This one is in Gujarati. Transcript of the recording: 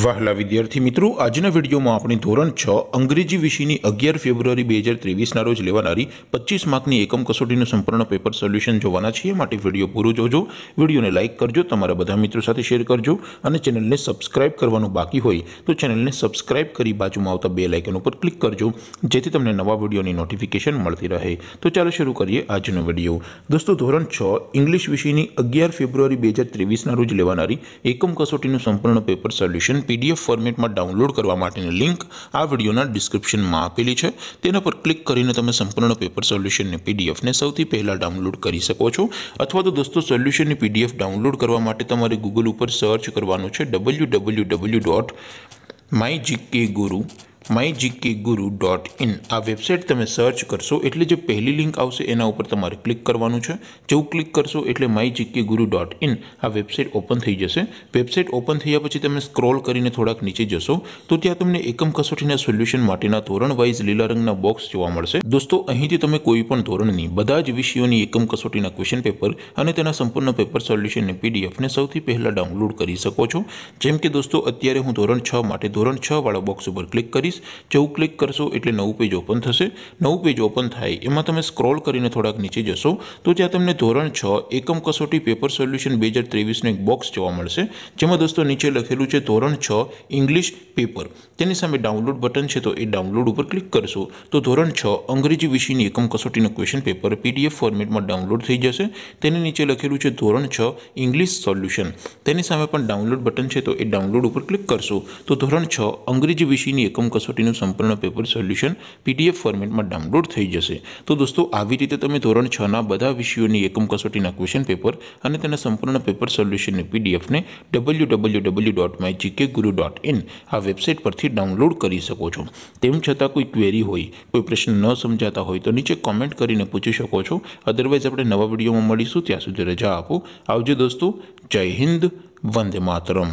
વહાલા વિદ્યાર્થી મિત્રો, આજના વિડીયોમાં આપણે ધોરણ છ અંગ્રેજી વિષયની અગિયાર ફેબ્રુઆરી બે હજાર ત્રેવીસના રોજ લેવાનારી પચીસ માર્કની એકમ કસોટીનું સંપૂર્ણ પેપર સોલ્યુશન જોવાના છીએ. માટે વીડિયો પૂરો જોજો. વિડીયોને લાઇક કરજો, તમારા બધા મિત્રો સાથે શેર કરજો અને ચેનલને સબસ્ક્રાઇબ કરવાનું બાકી હોય તો ચેનલને સબસ્ક્રાઇબ કરી બાજુમાં આવતા બે લાઇકન ઉપર ક્લિક કરજો, જેથી તમને નવા વિડીયોની નોટિફિકેશન મળતી રહે. તો ચાલો શરૂ કરીએ આજનો વીડિયો. દોસ્તો, ધોરણ છ ઇંગ્લિશ વિષયની અગિયાર ફેબ્રુઆરી બે હજાર ત્રેવીસના રોજ લેવાનારી એકમ કસોટીનું સંપૂર્ણ પેપર સોલ્યુશન પીડીએફ ફોર્મેટમાં ડાઉનલોડ કરવા માટેની લિંક આ વિડીયોના ડિસ્ક્રિપ્શનમાં આપેલી છે. તેના પર ક્લિક કરીને તમે સંપૂર્ણ પેપર સોલ્યુશનની પીડીએફને સૌથી પહેલાં ડાઉનલોડ કરી શકો છો. અથવા તો દોસ્તો, સોલ્યુશનની પીડીએફ ડાઉનલોડ કરવા માટે તમારે ગૂગલ ઉપર સર્ચ કરવાનું છે W W W dot my GK Guru my GK Guru dot in આ વેબસાઇટ તમે સર્ચ કરશો એટલે જે પહેલી લિંક આવશે એના ઉપર તમારે ક્લિક કરવાનું છે. જેવું ક્લિક કરશો એટલે my GK Guru dot in આ વેબસાઇટ ઓપન થઈ જશે. વેબસાઇટ ઓપન થયા પછી તમે સ્ક્રોલ કરીને થોડાક નીચે જશો, તો ત્યાં તમને એકમ કસોટીના સોલ્યુશન માટેના ધોરણ વાઇઝ લીલા રંગના બોક્સ જોવા મળશે. દોસ્તો, અહીંથી તમે કોઈ પણ ધોરણની બધા જ વિષયોની એકમ કસોટીના ક્વેશ્ચન પેપર અને તેના સંપૂર્ણ પેપર સોલ્યુશનની પીડીએફને સૌથી પહેલાં ડાઉનલોડ કરી શકો છો. જેમ કે દોસ્તો, અત્યારે હું ધોરણ છ માટે ધોરણ છ વાળા બોક્સ ઉપર ક્લિક કરીશ. જેવું ક્લિક કરશો એટલે નવું પેજ ઓપન થશે. નવું પેજ ઓપન થાય એમાં તમે સ્ક્રોલ કરીને થોડાક નીચે જશો તો ત્યાં તમને ધોરણ છ એકમ કસોટી પેપર સોલ્યુશન બે હજાર ત્રેવીસનું એક બોક્સ જોવા મળશે. જેમાં દોસ્તો નીચે લખેલું છે ધોરણ છ ઇંગ્લિશ પેપર. તેની સામે ડાઉનલોડ બટન છે તો એ ડાઉનલોડ ઉપર ક્લિક કરશો. તો ધોરણ છ અંગ્રેજી વિષયની એકમ કસોટીનું ક્વેશ્ચન પેપર પીડીએફ ફોર્મેટમાં ડાઉનલોડ થઈ જશે. તેની નીચે લખેલું છે ધોરણ છ ઇંગ્લિશ સોલ્યુશન. તેની સામે પણ ડાઉનલોડ બટન છે તો એ ડાઉનલોડ ઉપર ક્લિક કરશો. તો ધોરણ છ અંગ્રેજી વિષયની એકમ કસોટીનું સંપૂર્ણ પેપર સોલ્યુશન પીડીએફ ફોર્મેટમાં ડાઉનલોડ થઈ જશે. તો દોસ્તો, આવી રીતે તમે ધોરણ છના બધા વિષયોની એકમ કસોટીના ક્વેશ્ચન પેપર અને તેના સંપૂર્ણ પેપર સોલ્યુશનની પીડીએફને W W W dot my GK Guru dot in આ વેબસાઇટ પરથી ડાઉનલોડ કરી શકો છો. તેમ છતાં કોઈ ક્વેરી હોય, કોઈ પ્રશ્ન ન સમજાતા હોય, તો નીચે કોમેન્ટ કરીને પૂછી શકો છો. અદરવાઇઝ આપણે નવા વિડીયોમાં મળીશું. ત્યાં સુધી રજા આપો. આવજો દોસ્તો. જય હિન્દ. વંદે માતરમ.